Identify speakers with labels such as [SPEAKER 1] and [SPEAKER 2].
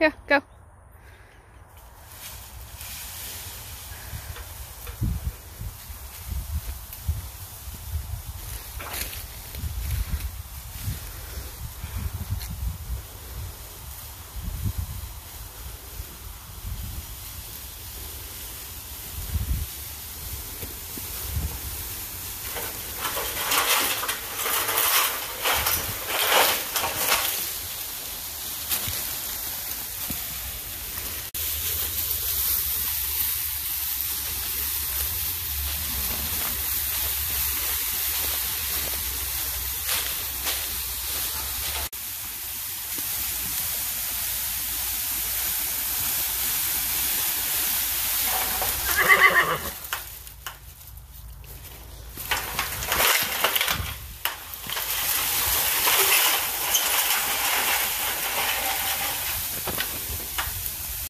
[SPEAKER 1] Yeah, go.